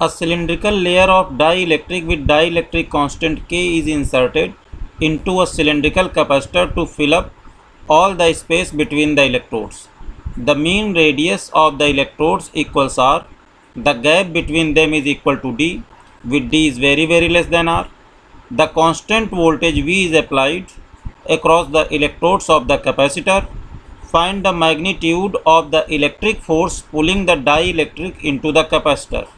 A cylindrical layer of dielectric with dielectric constant K is inserted into a cylindrical capacitor to fill up all the space between the electrodes. The mean radius of the electrodes equals R. The gap between them is equal to D with D is very very less than R. The constant voltage V is applied across the electrodes of the capacitor. Find the magnitude of the electric force pulling the dielectric into the capacitor.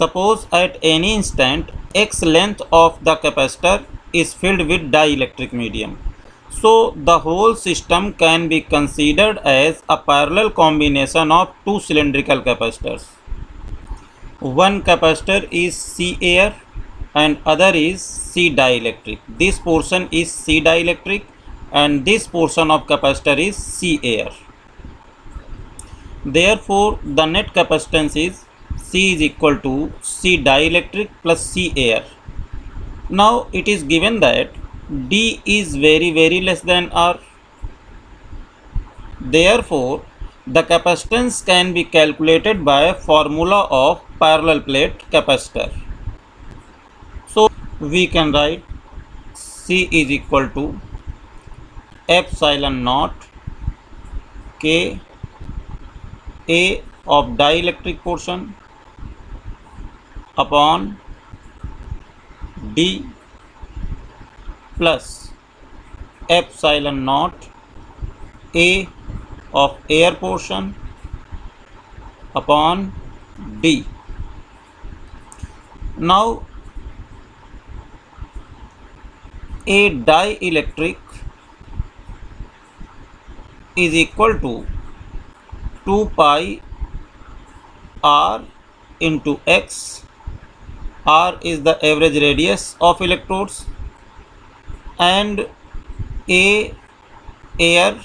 Suppose at any instant x length of the capacitor is filled with dielectric medium. So the whole system can be considered as a parallel combination of two cylindrical capacitors. One capacitor is C air and other is C dielectric. This portion is C dielectric and this portion of capacitor is C air. Therefore, the net capacitance is C is equal to C dielectric plus C air. Now it is given that D is very very less than R. Therefore, the capacitance can be calculated by formula of parallel plate capacitor. So we can write C is equal to epsilon naught K A of dielectric portion upon D plus epsilon naught A of air portion upon D. Now a dielectric is equal to 2 pi r into x r is the average radius of electrodes and a air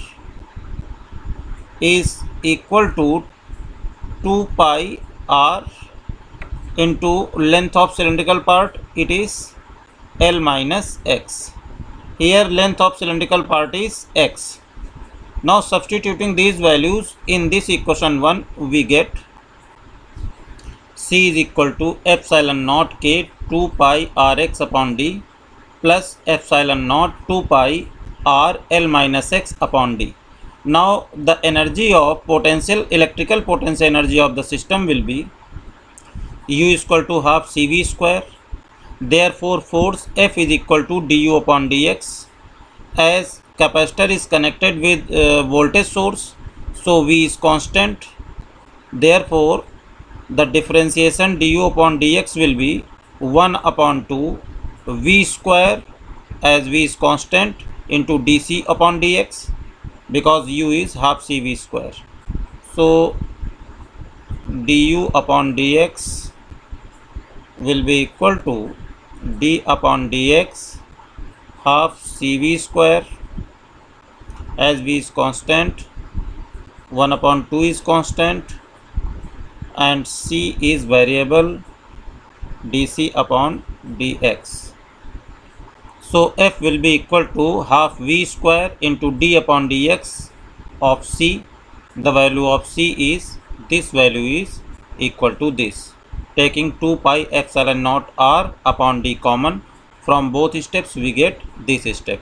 is equal to 2 pi r into length of cylindrical part it is L minus x. Here length of cylindrical part is x. Now substituting these values in this equation 1 we get C is equal to F epsilon naught K two pi R X upon D plus F epsilon naught two pi R L minus X upon D now the energy of potential electrical potential energy of the system will be U is equal to half C V square therefore force F is equal to D U upon D X as capacitor is connected with voltage source so V is constant therefore the differentiation du upon dx will be 1 upon 2 V square as V is constant into dc upon dx because u is half cv square. So, du upon dx will be equal to d upon dx half cv square as v is constant 1 upon 2 is constant and c is variable dc upon dx. So f will be equal to half v square into d upon dx of c. The value of c is this value is equal to this. Taking 2 pi epsilon naught r upon d common from both steps we get this step.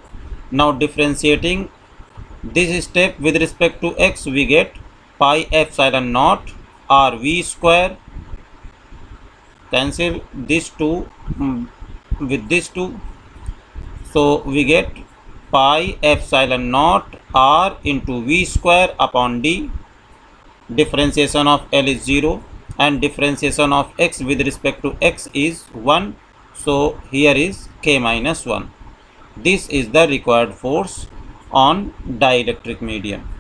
Now differentiating this step with respect to x we get pi epsilon naught r v square. Cancel this 2 mm, with this 2 so we get pi epsilon naught r into v square upon d. Differentiation of l is 0 and differentiation of x with respect to x is 1 so here is k minus 1 this is the required force on dielectric medium